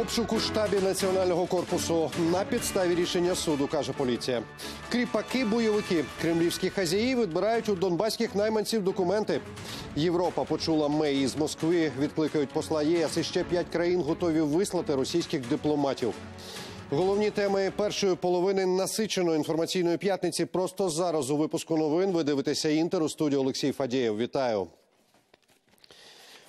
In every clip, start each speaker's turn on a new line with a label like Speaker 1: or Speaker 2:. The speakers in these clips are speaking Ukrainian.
Speaker 1: Обшук у штабі національного корпусу на підставі рішення суду, каже поліція. Кріпаки, бойовики кремлівські хазяї відбирають у донбаських найманців документи. Європа почула Мей із Москви. Відкликають посла ЄС і ще п'ять країн готові вислати російських дипломатів. Головні теми першої половини насиченої інформаційної п'ятниці. Просто зараз у випуску новин ви дивитеся інтер у студії Олексій Фадєєв. Вітаю.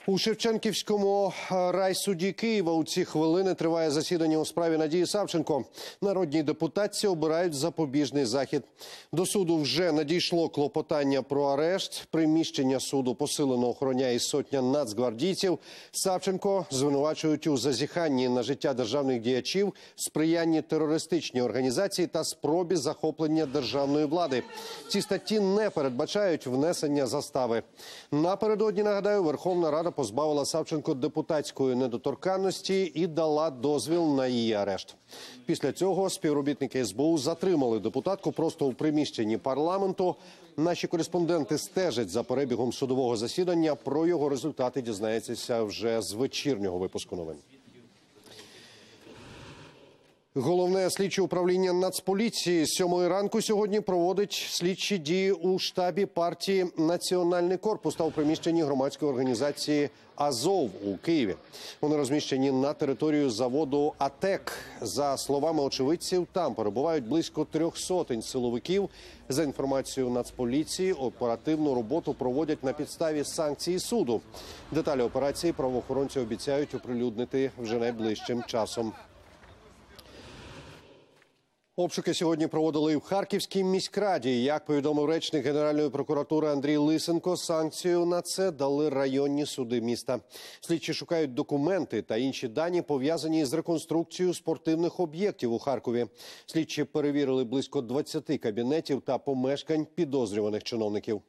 Speaker 1: У Шевченківському е, райсуді Києва у ці хвилини триває засідання у справі Надії Савченко. Народні депутатці обирають запобіжний захід. До суду вже надійшло клопотання про арешт. Приміщення суду посилено охороняє сотня нацгвардійців. Савченко звинувачують у зазіханні на життя державних діячів, сприянні терористичній організації та спробі захоплення державної влади. Ці статті не передбачають внесення застави. Напередодні нагадаю, Верховна Рада позбавила Савченко депутатської недоторканності і дала дозвіл на її арешт. Після цього співробітники СБУ затримали депутатку просто у приміщенні парламенту. Наші кореспонденти стежать за перебігом судового засідання. Про його результати дізнаєтеся вже з вечірнього випуску новин. Головне слідче управління Нацполіції сьомої ранку сьогодні проводить слідчі дії у штабі партії Національний корпус та у приміщенні громадської організації Азов у Києві. Вони розміщені на територію заводу АТЕК. За словами очевидців, там перебувають близько трьох сотень силовиків. За інформацією Нацполіції, оперативну роботу проводять на підставі санкцій суду. Деталі операції правоохоронці обіцяють оприлюднити вже найближчим часом. Обшуки сьогодні проводили і в Харківській міськраді. Як повідомив речник Генеральної прокуратури Андрій Лисенко, санкцію на це дали районні суди міста. Слідчі шукають документи та інші дані пов'язані з реконструкцією спортивних об'єктів у Харкові. Слідчі перевірили близько 20 кабінетів та помешкань підозрюваних чиновників.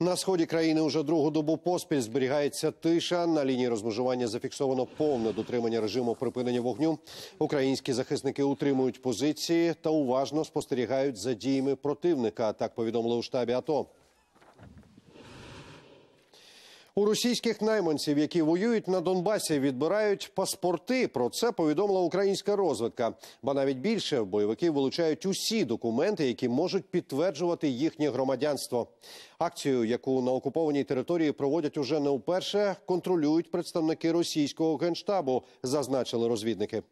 Speaker 1: На сході країни уже другу добу поспіль зберігається тиша. На лінії розмежування зафіксовано повне дотримання режиму припинення вогню. Українські захисники утримують позиції та уважно спостерігають за діями противника. Так повідомили у штабі АТО. У російських найманців, які воюють на Донбасі, відбирають паспорти. Про це повідомила українська розвідка. Ба навіть більше бойовики вилучають усі документи, які можуть підтверджувати їхнє громадянство. Акцію, яку на окупованій території проводять уже не вперше, контролюють представники російського генштабу, зазначили розвідники.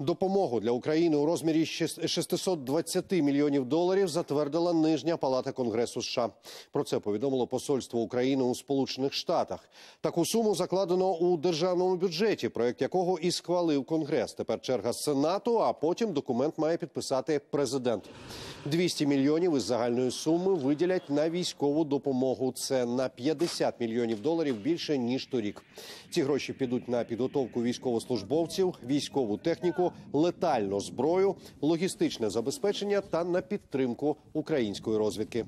Speaker 1: Допомогу для України у розмірі 620 мільйонів доларів затвердила нижня палата Конгресу США. Про це повідомило посольство України у Сполучених Штатах. Таку суму закладено у державному бюджеті, проект якого і схвалив Конгрес. Тепер черга Сенату, а потім документ має підписати президент. 200 мільйонів із загальної суми виділять на військову допомогу. Це на 50 мільйонів доларів більше ніж торік. Ці гроші підуть на підготовку військовослужбовців, військову техніку, летальну зброю, логістичне забезпечення та на підтримку української розвідки.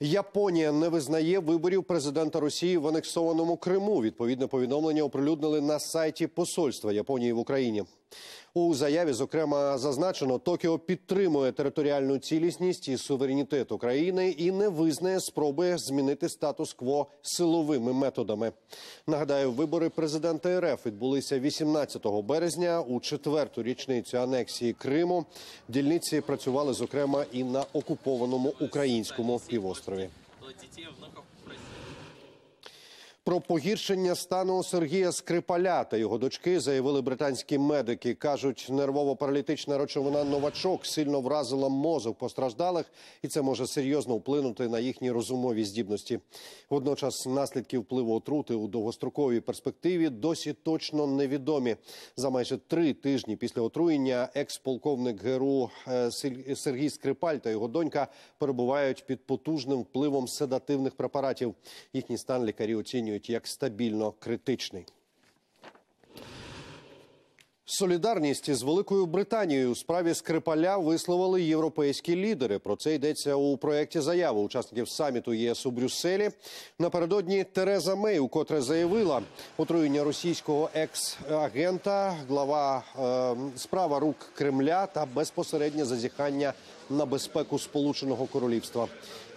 Speaker 1: Японія не визнає виборів президента Росії в анексованому Криму. Відповідне повідомлення оприлюднили на сайті посольства Японії в Україні. У заяві зокрема зазначено, Токіо підтримує територіальну цілісність і суверенітет України і не визнає спроби змінити статус-кво силовими методами. Нагадаю, вибори президента РФ відбулися 18 березня у четверту річницю анексії Криму. Дільниці працювали зокрема і на окупованому українському півострові. Про погіршення стану Сергія Скрипаля та його дочки заявили британські медики. кажуть, нервово-паралітична речовина новачок сильно вразила мозок постраждалих, і це може серйозно вплинути на їхні розумові здібності. Водночас наслідки впливу отрути у довгостроковій перспективі досі точно невідомі. За майже три тижні після отруєння екс-полковник ГРУ е, Сергій Скрипаль та його донька перебувають під потужним впливом седативних препаратів. Їхній стан лікарі оцінюють як стабільно критичний. Солідарність із Великою Британією у справі Скрипаля висловили європейські лідери. Про це йдеться у проєкті заяви учасників саміту ЄС у Брюсселі. Напередодні Тереза Мей, укотре заявила отруєння російського екс-агента, глава е, справа рук Кремля та безпосереднє зазіхання на безпеку Сполученого Королівства.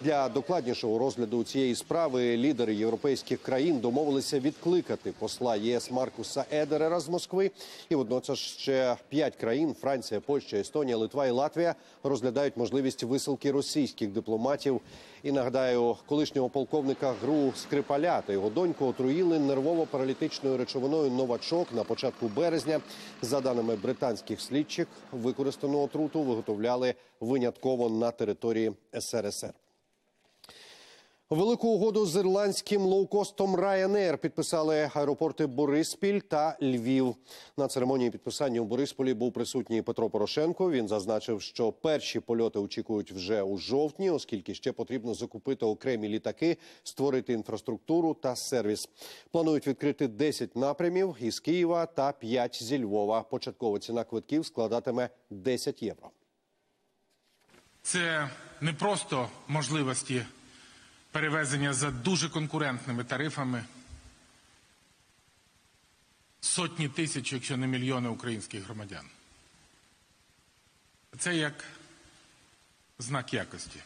Speaker 1: Для докладнішого розгляду цієї справи лідери європейських країн домовилися відкликати посла ЄС Маркуса Едерера з Москви. І водночас ще п'ять країн Франція, Польща, Естонія, Литва і Латвія розглядають можливість висилки російських дипломатів. І нагадаю, колишнього полковника ГРУ Скрипаля та його доньку отруїли нервово-паралітичною речовиною новачок на початку березня. За даними британських слідчих, використану отруту виготовляли винятково на території СРСР. Велику угоду з ірландським лоукостом Ryanair підписали аеропорти Бориспіль та Львів. На церемонії підписання у Борисполі був присутній Петро Порошенко. Він зазначив, що перші польоти очікують вже у жовтні, оскільки ще потрібно закупити окремі літаки, створити інфраструктуру та сервіс. Планують відкрити 10 напрямів із Києва та 5 зі Львова. Початкова ціна квитків складатиме 10 євро.
Speaker 2: Це не просто можливості перевезення за дуже конкурентними тарифами. Сотні тисяч, якщо не мільйони українських громадян. Це як знак якості.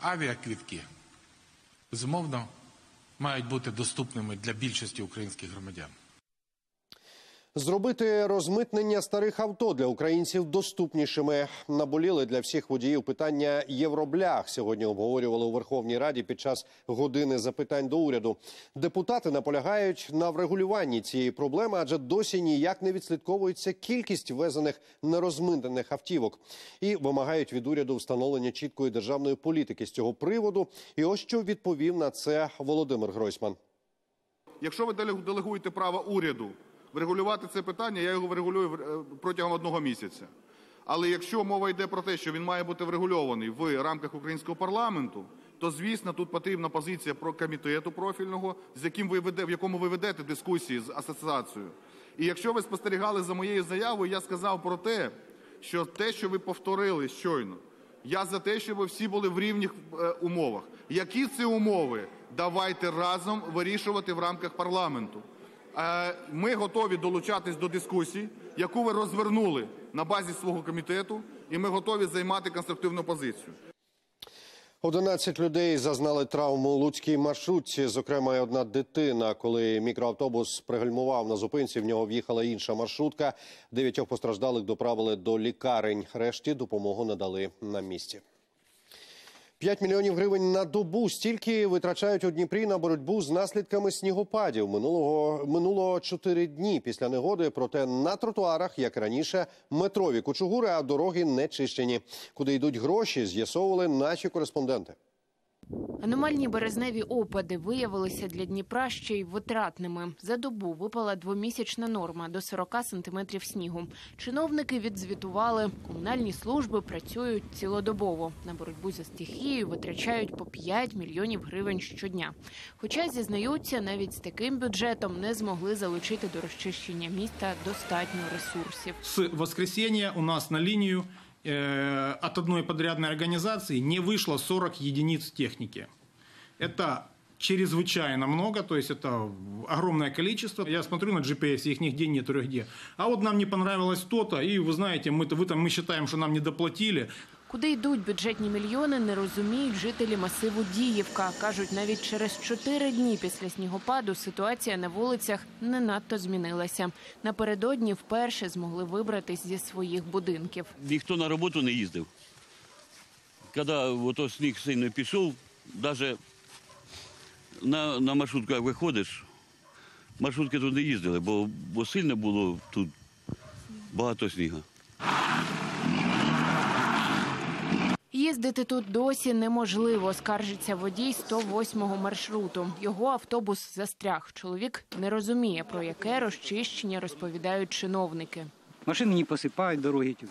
Speaker 2: Авіаквітки, безумовно, мають бути доступними для більшості українських громадян.
Speaker 1: Зробити розмитнення старих авто для українців доступнішими наболіли для всіх водіїв питання євроблях. Сьогодні обговорювали у Верховній Раді під час години запитань до уряду. Депутати наполягають на врегулюванні цієї проблеми, адже досі ніяк не відслідковується кількість ввезених нерозмитнених автівок і вимагають від уряду встановлення чіткої державної політики з цього приводу. І ось що відповів на це Володимир Гройсман.
Speaker 3: Якщо ви деле- делегуєте право уряду врегулювати це питання, я його врегулюю е, протягом одного місяця. Але якщо мова йде про те, що він має бути врегульований в рамках українського парламенту, то звісно тут потрібна позиція про комітету профільного, з яким ви веде, в якому ви ведете дискусії з асоціацією. І якщо ви спостерігали за моєю заявою, я сказав про те, що те, що ви повторили щойно, я за те, щоб всі були в рівних е, умовах. Які це умови? Давайте разом вирішувати в рамках парламенту. Е, Ми готові долучатись до дискусій, яку ви розвернули на базі свого комітету, і ми готові займати конструктивну позицію.
Speaker 1: 11 людей зазнали травму у луцькій маршрутці, зокрема й одна дитина. Коли мікроавтобус пригальмував на зупинці, в нього в'їхала інша маршрутка. Дев'ятьох постраждалих доправили до лікарень. Решті допомогу надали на місці. 5 мільйонів гривень на добу стільки витрачають у Дніпрі на боротьбу з наслідками снігопадів. Минулого минуло 4 дні після негоди. Проте на тротуарах, як раніше, метрові кучугури, а дороги не чищені. Куди йдуть гроші, з'ясовували наші кореспонденти.
Speaker 4: Аномальні березневі опади виявилися для Дніпра ще й витратними. За добу випала двомісячна норма до 40 сантиметрів снігу. Чиновники відзвітували, комунальні служби працюють цілодобово. На боротьбу за стихією витрачають по 5 мільйонів гривень щодня. Хоча зізнаються, навіть з таким бюджетом не змогли залучити до розчищення міста достатньо ресурсів.
Speaker 5: С воскресенья у нас на линию э, от одной подрядной организации не вышло 40 единиц техники. Это чрезвычайно много, то есть это огромное количество. Я смотрю на GPS, их нигде нет, где. А вот нам не понравилось то-то, и вы знаете, мы, вы там, мы считаем, что нам не доплатили.
Speaker 4: Куди йдуть бюджетні мільйони, не розуміють жителі масиву Діївка. Кажуть, навіть через чотири дні після снігопаду ситуація на вулицях не надто змінилася. Напередодні вперше змогли вибратись зі своїх будинків.
Speaker 6: ніхто на роботу не їздив. Коли сніг сильно пішов, навіть на, на маршрутках виходиш, маршрутки не їздили, бо, бо сильно було тут багато снігу.
Speaker 4: Їздити тут досі неможливо, скаржиться водій 108-го маршруту. Його автобус застряг. Чоловік не розуміє, про яке розчищення розповідають чиновники.
Speaker 7: Машины не посыпают дороги. эти.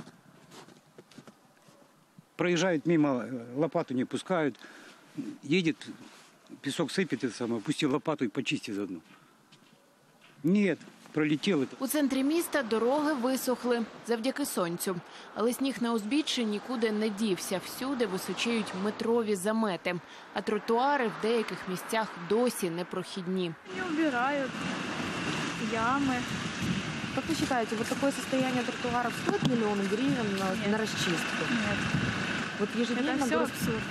Speaker 7: Проезжают мимо, э, лопату не пускают. Едет, песок сыпет, это самое, пусти лопату и почисти заодно. Нет, пролетел это.
Speaker 4: У центрі міста дороги висохли завдяки сонцю. Але сніг на узбіччі нікуди не дівся. Всюди височіють метрові замети. А тротуари в деяких місцях досі непрохідні.
Speaker 8: Не убирают ямы.
Speaker 9: Как вы считаете, вот такое состояние тротуаров стоит миллион гривен на, на расчистку?
Speaker 8: Нет.
Speaker 4: Вот
Speaker 8: Это
Speaker 4: ежедневно
Speaker 8: все
Speaker 4: груз-
Speaker 8: абсурд.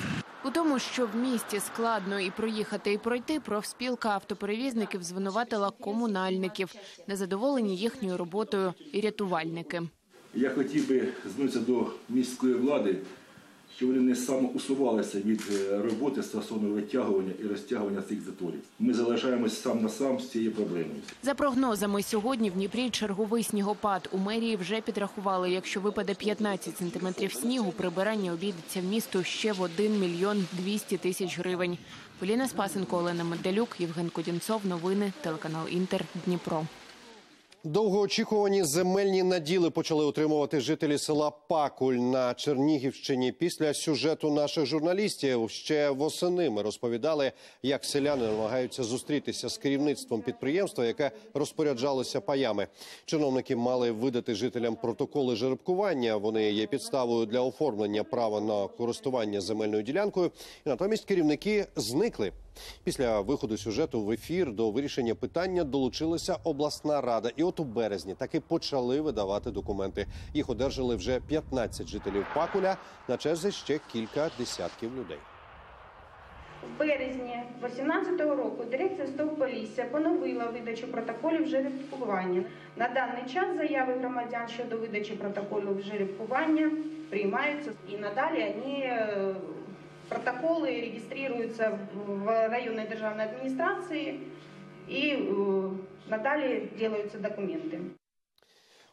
Speaker 4: У тому, що в місті складно і проїхати, і пройти, профспілка автоперевізників звинуватила комунальників, незадоволені їхньою роботою і рятувальники.
Speaker 9: Я хотів би звернутися до міської влади, щоб вони не самоусувалися від е, роботи стосовно витягування і розтягування цих заторів. Ми залишаємось сам на сам з цією проблемою.
Speaker 4: За прогнозами, сьогодні в Дніпрі черговий снігопад. У мерії вже підрахували, якщо випаде 15 сантиметрів снігу, прибирання обійдеться в місту ще в 1 мільйон 200 тисяч гривень. Поліна Спасенко, Олена Медалюк, Євген Кодінцов. Новини, телеканал Інтер, Дніпро.
Speaker 1: Довгоочікувані земельні наділи почали отримувати жителі села Пакуль на Чернігівщині. Після сюжету наших журналістів ще восени ми розповідали, як селяни намагаються зустрітися з керівництвом підприємства, яке розпоряджалося паями. Чиновники мали видати жителям протоколи жеребкування. Вони є підставою для оформлення права на користування земельною ділянкою. І натомість керівники зникли. Після виходу сюжету в ефір до вирішення питання долучилася обласна рада. І от у березні таки почали видавати документи. Їх одержали вже 15 жителів Пакуля. На черзі ще кілька десятків людей.
Speaker 10: В березні 2018 року дирекція Стовполісся поновила видачу протоколів жеребкування. На даний час заяви громадян щодо видачі протоколів жеребкування приймаються і надалі вони, е, регистрируются в районной державной администрации и на надалі делаются документи.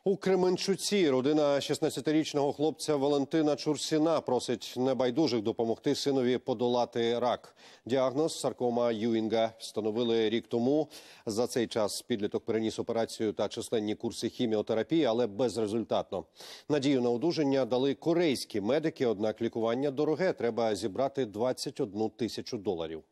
Speaker 1: У Кременчуці родина 16-річного хлопця Валентина Чурсіна просить небайдужих допомогти синові подолати рак. Діагноз саркома Юінга встановили рік тому. За цей час підліток переніс операцію та численні курси хіміотерапії, але безрезультатно. Надію на одужання дали корейські медики. Однак лікування дороге. Треба зібрати 21 тисячу доларів.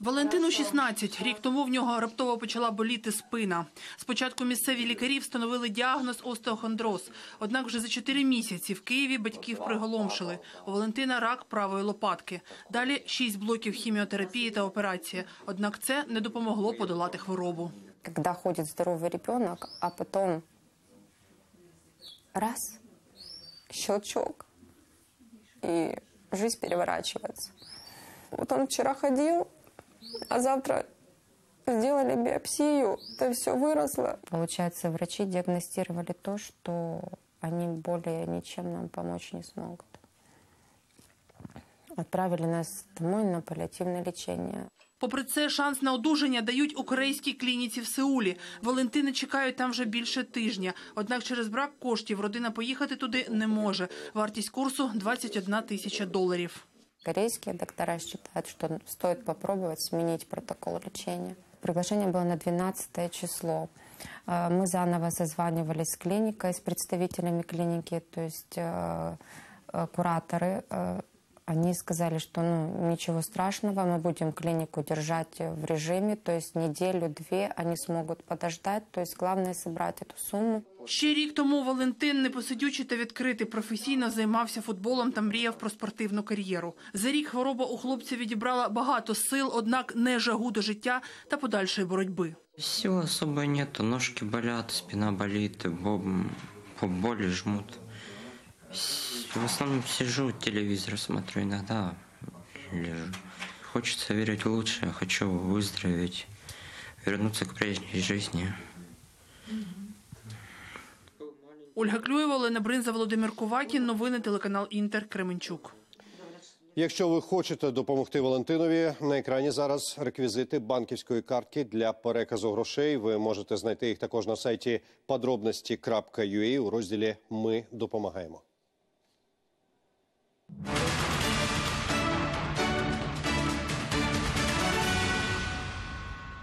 Speaker 11: Валентину 16. Рік тому в нього раптово почала боліти спина. Спочатку місцеві лікарі встановили діагноз остеохондроз. Однак вже за 4 місяці в Києві батьків приголомшили. У Валентина рак правої лопатки. Далі 6 блоків хіміотерапії та операція. Однак це не допомогло подолати хворобу.
Speaker 12: когда ходит здоровый ребенок, а потом раз, щелчок, и жизнь переворачивается. Вот он вчера ходил, а завтра сделали биопсию, это все выросло. Получается, врачи диагностировали то, что они более ничем нам помочь не смогут. Отправили нас домой на паллиативное лечение.
Speaker 11: Попри це, шанс на одужання дають у корейській клініці в Сеулі. Валентини чекають там вже більше тижня. Однак через брак коштів родина поїхати туди не може. Вартість курсу – 21 тисяча доларів.
Speaker 12: Корейские доктора считают, что стоит попробовать сменить протокол лечения. Приглашение было на 12 число. Э, Мы заново созванивались с клиникой, с представителями клиники, то есть э, э, кураторы. Они сказали, что ну, ничего страшного, мы будем клинику держать в режиме, то есть неделю-две они смогут подождать, то есть главное собрать эту сумму.
Speaker 11: Ще рік тому Валентин, непосидючий та відкритий, професійно займався футболом та мріяв про спортивну кар'єру. За рік хвороба у хлопця відібрала багато сил, однак не жагу до життя та подальшої боротьби.
Speaker 13: Сил особо нету, ножки болят, спина болит, бо- по боли жмут. С- В основном сижу, телевизор смотрю, иногда лежу. Хочется верить в хочу выздороветь, вернуться к прежней жизни.
Speaker 11: Ольга Клюєва, Олена Бринза, Володимир Кувакін. Новини телеканал Інтер. Кременчук.
Speaker 1: Якщо ви хочете допомогти Валентинові, на екрані зараз реквізити банківської картки для переказу грошей. Ви можете знайти їх також на сайті подробності.ua у розділі Ми допомагаємо.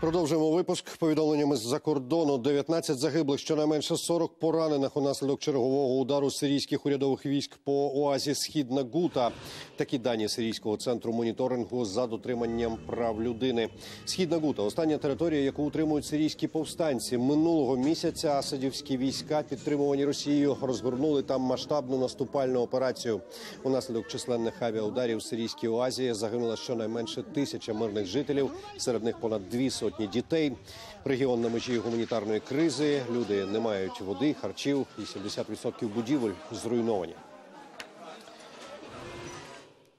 Speaker 1: Продовжуємо випуск повідомленнями з-за кордону. 19 загиблих, щонайменше 40 поранених унаслідок чергового удару сирійських урядових військ по оазі Східна Гута. Такі дані сирійського центру моніторингу за дотриманням прав людини. Східна Гута остання територія, яку утримують сирійські повстанці. Минулого місяця асадівські війська, підтримувані Росією, розгорнули там масштабну наступальну операцію. Унаслідок численних авіаударів сирійській оазі загинуло щонайменше тисяча мирних жителів. Серед них понад дві сотні дітей. Регіон на межі гуманітарної кризи. Люди не мають води, харчів, і 70% будівель зруйновані.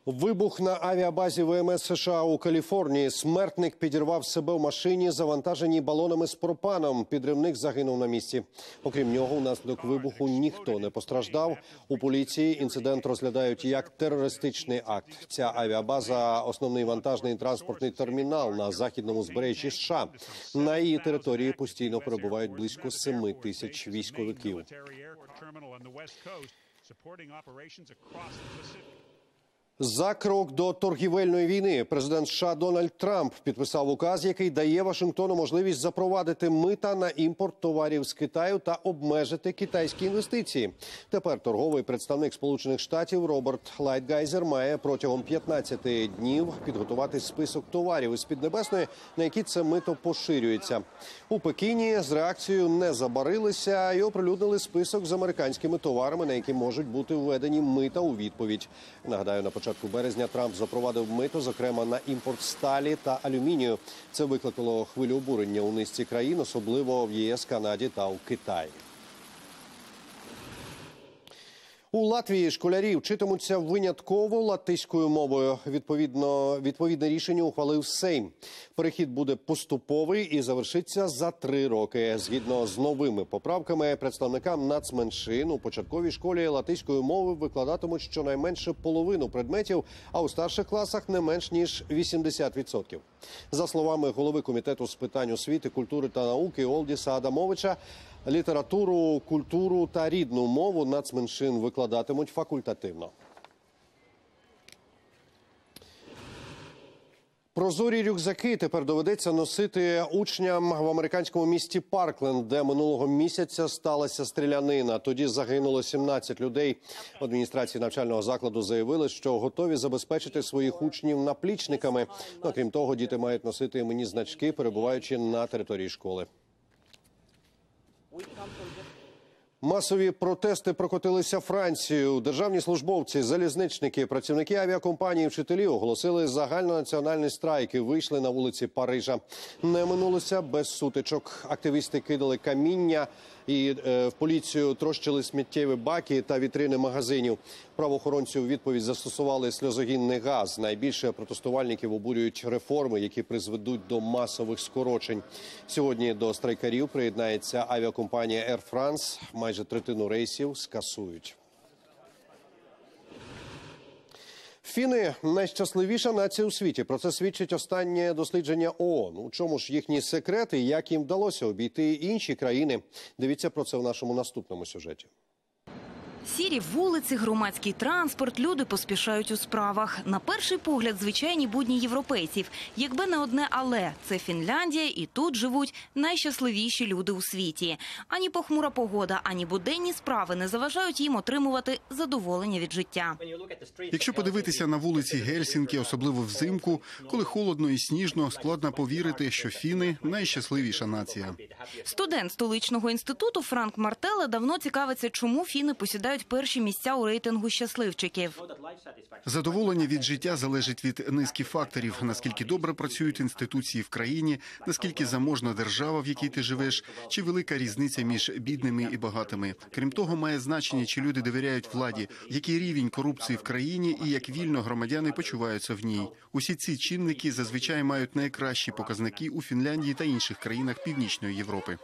Speaker 1: Вибух на авіабазі ВМС США у Каліфорнії. Смертник підірвав себе в машині, завантаженій балонами з пропаном. Підривник загинув на місці. Окрім нього, внаслідок вибуху ніхто не постраждав. У поліції інцидент розглядають як терористичний акт. Ця авіабаза основний вантажний транспортний термінал на західному збережжі США. На її території постійно перебувають близько 7 тисяч військовиків. За крок до торгівельної війни президент США Дональд Трамп підписав указ, який дає Вашингтону можливість запровадити мита на імпорт товарів з Китаю та обмежити китайські інвестиції. Тепер торговий представник Сполучених Штатів Роберт Лайтгайзер має протягом 15 днів підготувати список товарів із Піднебесної, на які це мито поширюється. У Пекіні з реакцією не забарилися і оприлюднили список з американськими товарами, на які можуть бути введені мита у відповідь. Нагадаю, на початку березня Трамп запровадив мито, зокрема на імпорт сталі та алюмінію. Це викликало хвилю обурення у низці країн, особливо в ЄС, Канаді та у Китаї. У Латвії школярі вчитимуться винятково латиською мовою. Відповідно, відповідне рішення ухвалив Сейм. Перехід буде поступовий і завершиться за три роки. Згідно з новими поправками, представникам нацменшин у початковій школі латиської мови викладатимуть щонайменше половину предметів, а у старших класах не менш ніж 80%. За словами голови комітету з питань освіти, культури та науки Олдіса Адамовича. Літературу, культуру та рідну мову нацменшин викладатимуть факультативно. Прозорі рюкзаки тепер доведеться носити учням в американському місті Паркленд, де минулого місяця сталася стрілянина. Тоді загинуло 17 людей. В адміністрації навчального закладу заявили, що готові забезпечити своїх учнів наплічниками. Ну, крім того, діти мають носити іменні значки, перебуваючи на території школи. Масові протести прокотилися Францією. Державні службовці, залізничники, працівники авіакомпанії, вчителі оголосили загальнонаціональний страйк і вийшли на вулиці Парижа. Не минулося без сутичок. Активісти кидали каміння і е, в поліцію трощили сміттєві баки та вітрини магазинів. Правоохоронці у відповідь застосували сльозогінний газ. Найбільше протестувальників обурюють реформи, які призведуть до масових скорочень. Сьогодні до страйкарів приєднається авіакомпанія Air France. Майже третину рейсів скасують. Фіни найщасливіша нація у світі. Про це свідчить останнє дослідження ООН. У чому ж їхні секрети, як їм вдалося обійти інші країни? Дивіться про це в нашому наступному сюжеті.
Speaker 14: Сірі вулиці, громадський транспорт, люди поспішають у справах. На перший погляд, звичайні будні європейців. Якби не одне але це Фінляндія, і тут живуть найщасливіші люди у світі. Ані похмура погода, ані буденні справи не заважають їм отримувати задоволення від життя.
Speaker 15: Якщо подивитися на вулиці Гельсінкі, особливо взимку, коли холодно і сніжно, складно повірити, що фіни найщасливіша нація.
Speaker 14: Студент столичного інституту Франк Мартелла давно цікавиться, чому фіни посідають перші місця у рейтингу щасливчиків.
Speaker 15: Задоволення від життя залежить від низки факторів: наскільки добре працюють інституції в країні, наскільки заможна держава, в якій ти живеш, чи велика різниця між бідними і багатими. Крім того, має значення, чи люди довіряють владі, який рівень корупції в країні і як вільно громадяни почуваються в ній. Усі ці чинники зазвичай мають найкращі показники у Фінляндії та інших країнах Північної Європи.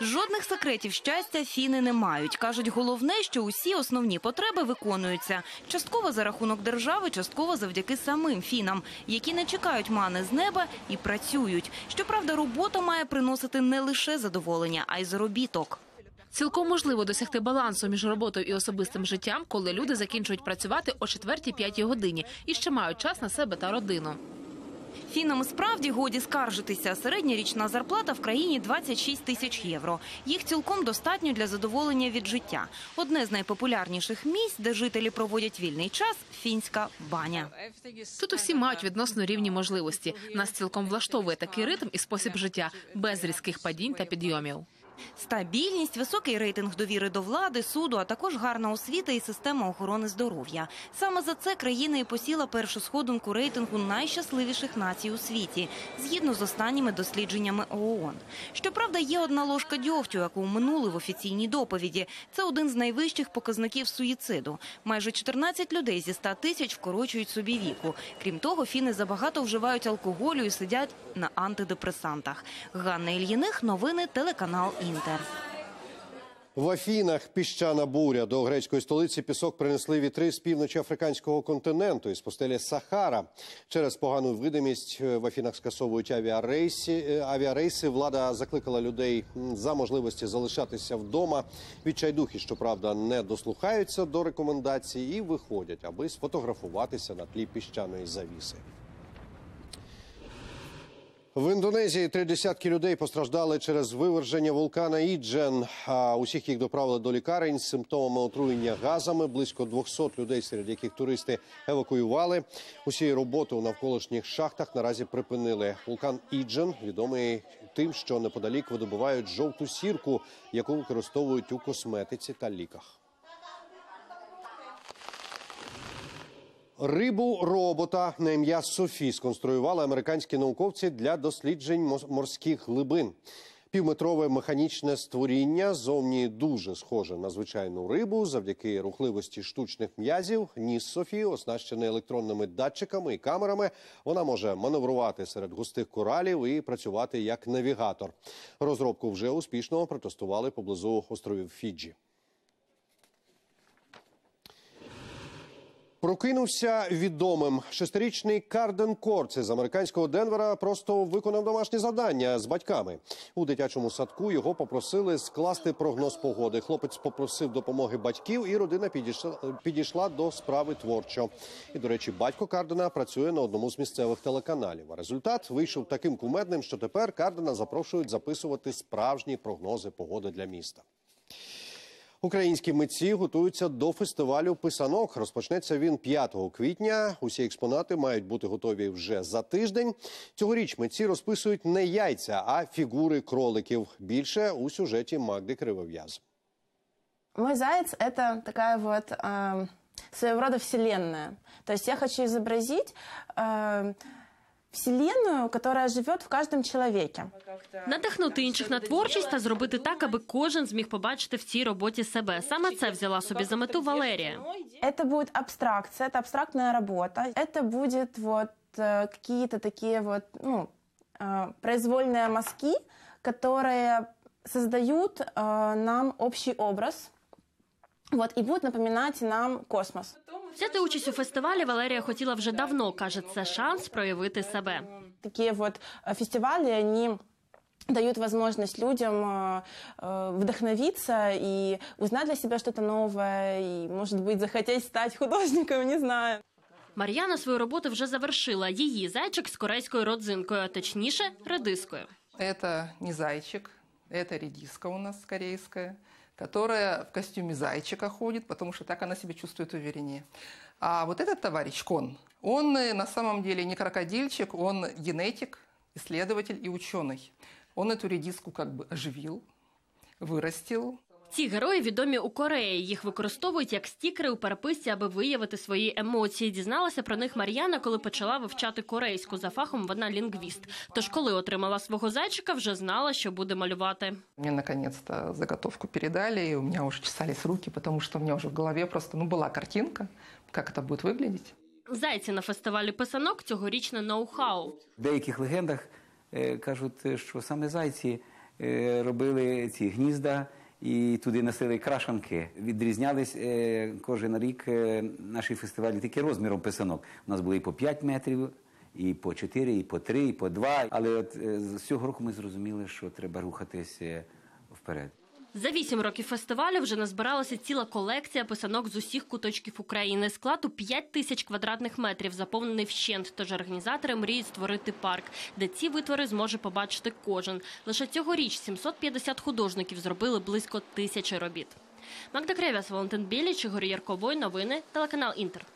Speaker 14: Жодних секретів щастя фіни не мають. Кажуть, головне, що усі основні потреби виконуються. Частково за рахунок держави, частково завдяки самим фінам, які не чекають мани з неба і працюють. Щоправда, робота має приносити не лише задоволення, а й заробіток.
Speaker 16: Цілком можливо досягти балансу між роботою і особистим життям, коли люди закінчують працювати о 4-5 годині і ще мають час на себе та родину.
Speaker 14: Фінам справді годі скаржитися. Середня річна зарплата в країні 26 тисяч євро. Їх цілком достатньо для задоволення від життя. Одне з найпопулярніших місць, де жителі проводять вільний час фінська баня.
Speaker 16: Тут усі мають відносно рівні можливості. Нас цілком влаштовує такий ритм і спосіб життя без різких падінь та підйомів.
Speaker 14: Стабільність, високий рейтинг довіри до влади, суду, а також гарна освіта і система охорони здоров'я. Саме за це країна і посіла першу сходинку рейтингу найщасливіших націй у світі, згідно з останніми дослідженнями ООН. Щоправда, є одна ложка дьогтю, яку минули в офіційній доповіді. Це один з найвищих показників суїциду. Майже 14 людей зі 100 тисяч вкорочують собі віку. Крім того, фіни забагато вживають алкоголю і сидять на антидепресантах. Ганна Ільїних, новини, телеканал Інтер.
Speaker 1: В Афінах піщана буря до грецької столиці пісок принесли вітри з півночі африканського континенту із пустелі Сахара. Через погану видимість е, в Афінах скасовують авіарейси. е, Авіарейси влада закликала людей за можливості залишатися вдома. Відчайдухи, щоправда, не дослухаються до рекомендацій і виходять, аби сфотографуватися на тлі піщаної завіси. В Індонезії три десятки людей постраждали через виверження вулкана Іджен. Усіх їх доправили до лікарень з симптомами отруєння газами. Близько 200 людей, серед яких туристи евакуювали. Усі роботи у навколишніх шахтах наразі припинили. Вулкан Іджен відомий тим, що неподалік видобувають жовту сірку, яку використовують у косметиці та ліках. Рибу робота на ім'я Софі сконструювали американські науковці для досліджень морських глибин. Півметрове механічне створіння зовні дуже схоже на звичайну рибу. Завдяки рухливості штучних м'язів. Ніс Софі оснащений електронними датчиками і камерами. Вона може маневрувати серед густих коралів і працювати як навігатор. Розробку вже успішно протестували поблизу островів Фіджі. Прокинувся відомим. Шестирічний Карден Корце з американського Денвера просто виконав домашнє завдання з батьками. У дитячому садку його попросили скласти прогноз погоди. Хлопець попросив допомоги батьків, і родина підійшла, підійшла до справи творчо. І, до речі, батько Кардена працює на одному з місцевих телеканалів. Результат вийшов таким кумедним, що тепер Кардена запрошують записувати справжні прогнози погоди для міста. Українські митці готуються до фестивалю писанок. Розпочнеться він 5 квітня. Усі експонати мають бути готові вже за тиждень. Цьогоріч митці розписують не яйця, а фігури кроликів. Більше у сюжеті Магди Кривов'яз.
Speaker 17: Мой заяц — это такая вот э, своего рода вселенная. То есть я хочу изобразить э, вселенную, которая живет в каждом человеке.
Speaker 18: Надихнути інших на творчість та зробити так, аби кожен зміг побачити в цій роботі себе. Саме це взяла собі за мету Валерія.
Speaker 17: Это будет абстракция, это абстрактная работа. Это будет вот э, какие-то такие вот ну, э, произвольные мазки, которые создают э, нам общий образ. Вот, и будут напоминать нам космос.
Speaker 18: Взяти участь у фестивалі Валерія хотіла вже давно. каже, це шанс проявити себе.
Speaker 17: Такие вот э, фестивали, они дают возможность людям э, э, вдохновиться и узнать для себя что-то новое, и, может быть, захотеть стать художником, не знаю.
Speaker 18: Мар'яна свою роботу вже завершила. Її зайчик з корейською родзинкою, а точніше редискою.
Speaker 19: Это не зайчик, это редиска у нас корейская, Которая в костюме зайчика ходит, потому что так она себя чувствует увереннее. А вот этот товарищ Кон, он э, на самом деле не крокодильчик, он генетик, исследователь и ученый. Он эту редиску как бы оживил, вырастил,
Speaker 18: Ці герої відомі у Кореї. Їх використовують як стікери у переписці, аби виявити свої емоції. Дізналася про них Мар'яна, коли почала вивчати корейську. За фахом вона лінгвіст. Тож, коли отримала свого зайчика, вже знала, що буде малювати.
Speaker 19: Мне наконец-то заготовку передали, и у меня уже чесались руки, потому что у меня уже в голове просто ну, была картинка, как это будет выглядеть.
Speaker 18: Зайці на фестивалі писанок цьогорічне ноу-хау.
Speaker 20: В деяких легендах е, кажуть, е, що саме зайці е, робили ці гнізда і туди носили крашанки. Відрізнялись е, кожен рік е, наші фестивалі тільки розміром писанок. У нас були і по 5 метрів, і по 4, і по 3, і по 2. Але от е, з цього року ми зрозуміли, що треба рухатись е, вперед.
Speaker 18: За вісім років фестивалю вже назбиралася ціла колекція писанок з усіх куточків України. Склад у 5 тисяч квадратних метрів заповнений вщент. Тож організатори мріють створити парк, де ці витвори зможе побачити кожен. Лише цьогоріч 750 художників зробили близько тисячі робіт. Магда Кревяс, Валентин Біліч, Ігор Ярковой. Новини. Телеканал Інтер.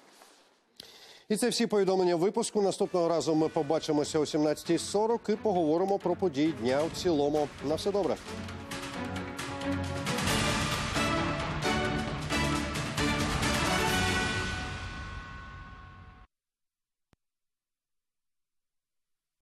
Speaker 1: І це всі повідомлення випуску. Наступного разу ми побачимося о 17.40 і поговоримо про події дня в цілому. На все добре. thank you